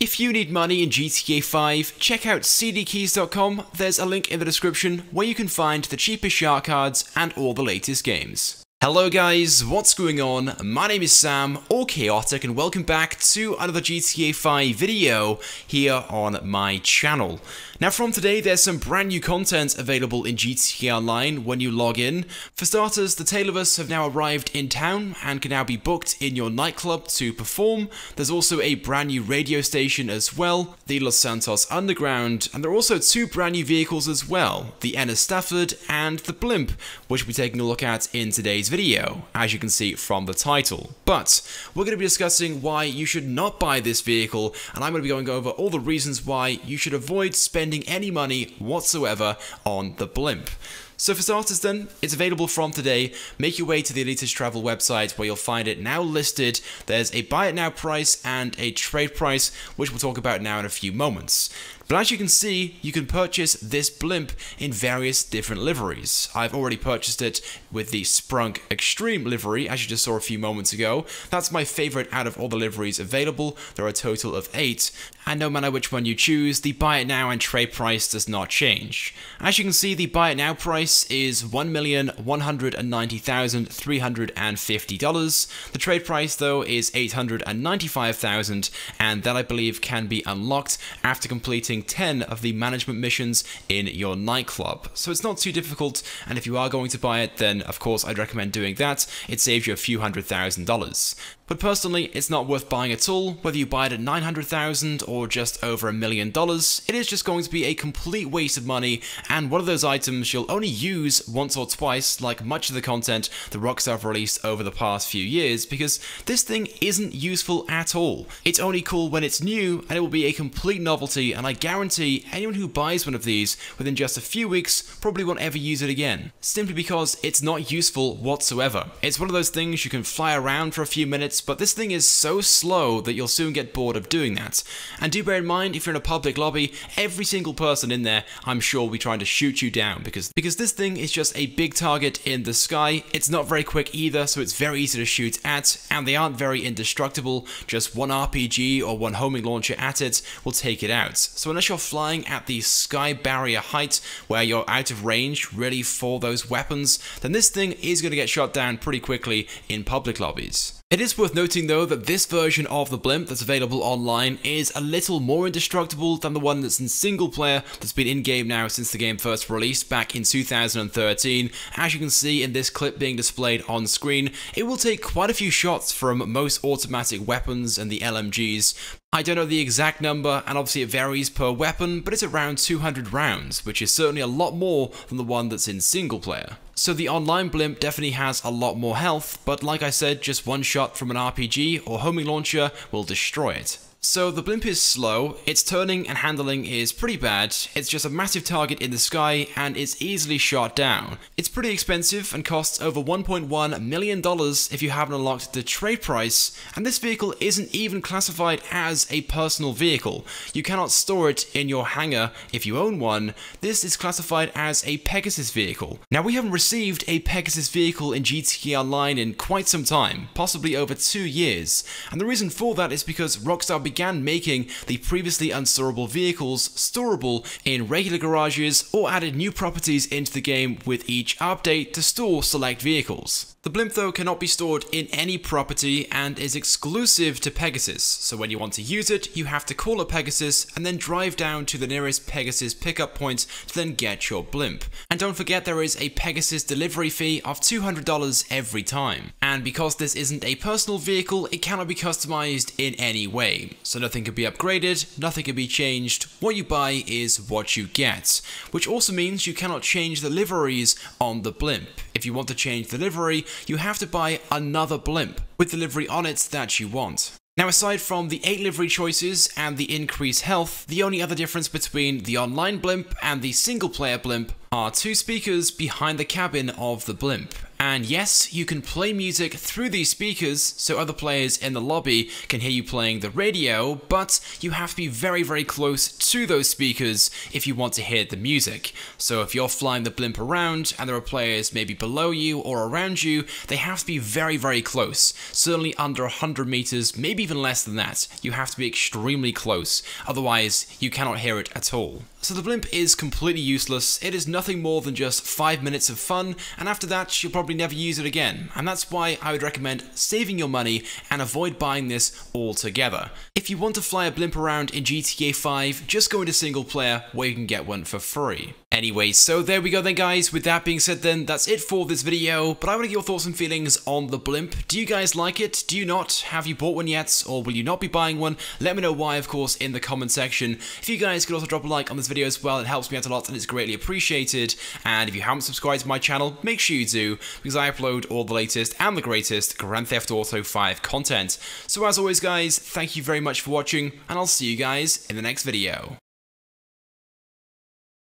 If you need money in GTA 5, check out cdkeys.com. There's a link in the description where you can find the cheapest shark cards and all the latest games. Hello guys, what's going on? My name is Sam, or Chaotic, and welcome back to another GTA 5 video here on my channel. Now from today, there's some brand new content available in GTA Online when you log in. For starters, the Tale of Us have now arrived in town and can now be booked in your nightclub to perform. There's also a brand new radio station as well, the Los Santos Underground, and there are also two brand new vehicles as well, the Enus Stafford and the Blimp, which we'll be taking a look at in today's video, as you can see from the title. But we're going to be discussing why you should not buy this vehicle, and I'm going to be going over all the reasons why you should avoid spending any money whatsoever on the blimp. So for starters then, it's available from today. Make your way to the Elitás Travel website where you'll find it now listed. There's a buy it now price and a trade price, which we'll talk about now in a few moments. But as you can see, you can purchase this blimp in various different liveries. I've already purchased it with the Sprunk Extreme livery, as you just saw a few moments ago. That's my favorite out of all the liveries available. There are a total of eight, and no matter which one you choose, the buy it now and trade price does not change. As you can see, the buy it now price is $1,190,350. The trade price, though, is 895,000, and that I believe can be unlocked after completing completing 10 of the management missions in your nightclub. So it's not too difficult, and if you are going to buy it, then of course I'd recommend doing that. It saves you a few hundred thousand dollars. But personally, it's not worth buying at all, whether you buy it at 900,000 or just over a million dollars, it is just going to be a complete waste of money and one of those items you'll only use once or twice like much of the content the Rockstar have released over the past few years because this thing isn't useful at all. It's only cool when it's new and it will be a complete novelty and I guarantee anyone who buys one of these within just a few weeks probably won't ever use it again, simply because it's not useful whatsoever. It's one of those things you can fly around for a few minutes but this thing is so slow that you'll soon get bored of doing that. And do bear in mind, if you're in a public lobby, every single person in there, I'm sure will be trying to shoot you down, because, because this thing is just a big target in the sky, it's not very quick either, so it's very easy to shoot at, and they aren't very indestructible, just one RPG or one homing launcher at it will take it out. So unless you're flying at the sky barrier height, where you're out of range really for those weapons, then this thing is going to get shot down pretty quickly in public lobbies. It is worth noting though that this version of the blimp that's available online is a little more indestructible than the one that's in single player that's been in-game now since the game first released back in 2013. As you can see in this clip being displayed on screen, it will take quite a few shots from most automatic weapons and the LMGs, I don't know the exact number, and obviously it varies per weapon, but it's around 200 rounds, which is certainly a lot more than the one that's in single player. So the online blimp definitely has a lot more health, but like I said, just one shot from an RPG or homing launcher will destroy it. So the blimp is slow, its turning and handling is pretty bad, it's just a massive target in the sky and it's easily shot down. It's pretty expensive and costs over $1.1 million if you haven't unlocked the trade price, and this vehicle isn't even classified as a personal vehicle. You cannot store it in your hangar if you own one, this is classified as a Pegasus vehicle. Now we haven't received a Pegasus vehicle in GTA Online in quite some time, possibly over two years, and the reason for that is because Rockstar began making the previously unstorable vehicles storable in regular garages or added new properties into the game with each update to store select vehicles. The blimp though cannot be stored in any property and is exclusive to Pegasus, so when you want to use it, you have to call a Pegasus and then drive down to the nearest Pegasus pickup point to then get your blimp. And don't forget there is a Pegasus delivery fee of $200 every time. And because this isn't a personal vehicle, it cannot be customized in any way. So nothing can be upgraded, nothing can be changed, what you buy is what you get. Which also means you cannot change the liveries on the blimp. If you want to change the livery, you have to buy another blimp with the livery on it that you want. Now aside from the 8 livery choices and the increased health, the only other difference between the online blimp and the single player blimp are two speakers behind the cabin of the blimp. And yes, you can play music through these speakers so other players in the lobby can hear you playing the radio, but you have to be very, very close to those speakers if you want to hear the music. So if you're flying the blimp around and there are players maybe below you or around you, they have to be very, very close. Certainly under 100 meters, maybe even less than that. You have to be extremely close, otherwise you cannot hear it at all. So the blimp is completely useless, it is nothing more than just 5 minutes of fun, and after that you'll probably never use it again, and that's why I would recommend saving your money and avoid buying this altogether. If you want to fly a blimp around in GTA 5, just go into single player where you can get one for free. Anyway, so there we go then guys, with that being said then, that's it for this video, but I want to get your thoughts and feelings on the blimp. Do you guys like it? Do you not? Have you bought one yet? Or will you not be buying one? Let me know why, of course, in the comment section. If you guys could also drop a like on this video as well, it helps me out a lot and it's greatly appreciated. And if you haven't subscribed to my channel, make sure you do, because I upload all the latest and the greatest Grand Theft Auto 5 content. So as always guys, thank you very much for watching, and I'll see you guys in the next video.